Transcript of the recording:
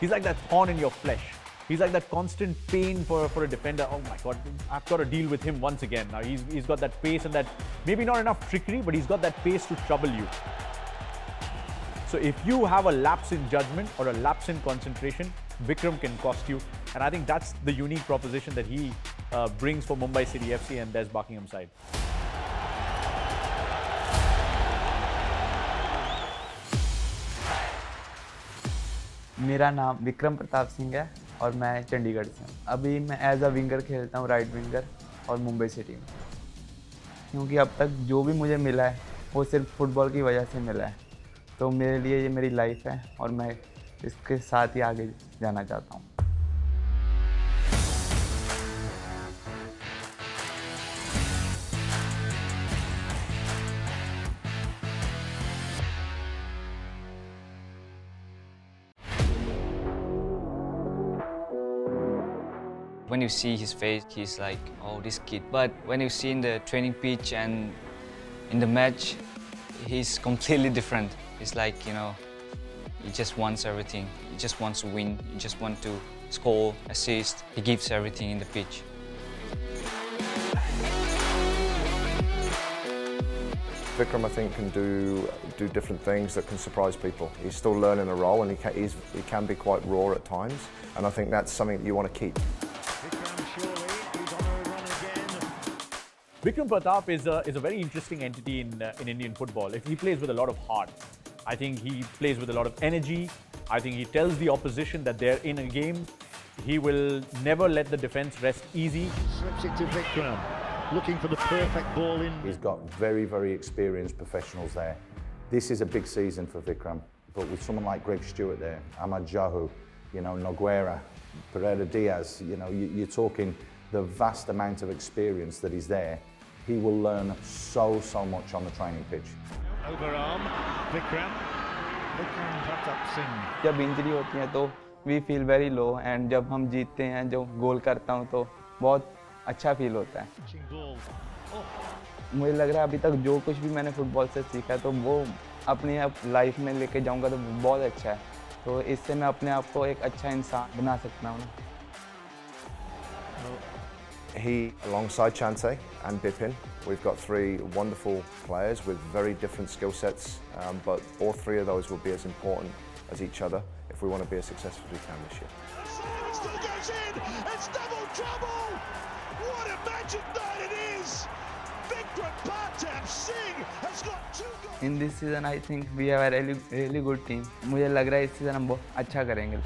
He's like that thorn in your flesh. He's like that constant pain for, for a defender. Oh my God, I've got to deal with him once again. Now he's, he's got that pace and that, maybe not enough trickery, but he's got that pace to trouble you. So if you have a lapse in judgment or a lapse in concentration, Vikram can cost you. And I think that's the unique proposition that he uh, brings for Mumbai City FC and Des Buckingham side. मेरा नाम विक्रम प्रताप सिंह है और मैं चंडीगढ़ से हूँ। अभी मैं as a winger खेलता हूँ राइट विंगर और मुंबई सिटी में। क्योंकि अब तक जो भी मुझे मिला है, वो सिर्फ़ फुटबॉल की वजह से मिला है। तो मेरे लिए ये मेरी लाइफ है और मैं इसके साथ ही आगे जाना चाहता हूँ। When you see his face, he's like, oh, this kid. But when you see in the training pitch and in the match, he's completely different. It's like, you know, he just wants everything. He just wants to win. He just wants to score, assist. He gives everything in the pitch. Vikram, I think, can do do different things that can surprise people. He's still learning the role, and he can, he can be quite raw at times. And I think that's something that you want to keep. Vikram Pratap is a, is a very interesting entity in, uh, in Indian football. If he plays with a lot of heart. I think he plays with a lot of energy. I think he tells the opposition that they're in a game. He will never let the defense rest easy. Slips it to Vikram, looking for the perfect ball in. He's got very, very experienced professionals there. This is a big season for Vikram, but with someone like Greg Stewart there, Ahmed Jahouh, you know, Noguera, Pereyra Diaz, you know, you, you're talking the vast amount of experience that is there. He will learn so, so much on the training pitch. Overarm, Vikram. Vikram Pratap Singh. जब injury होती है तो we feel very low and जब हम जीतते हैं जो गोल करता हूँ तो बहुत अच्छा फील होता है. Oh, मुझे लग रहा है अभी तक जो कुछ भी मैंने फुटबॉल से सीखा है तो वो अपनी आप लाइफ में लेके जाऊँगा तो बहुत अच्छा है तो इससे मैं अपने आप को एक अच्छा इंसान बना सकता हूँ He, alongside Chhangte and Bipin, we've got three wonderful players with very different skill sets, um, but all three of those will be as important as each other if we want to be as successful as we can this year. It's double trouble! What a magic night it is! In this season I think we really good team मुझे लग रहा है इस season हम बहुत अच्छा करेंगे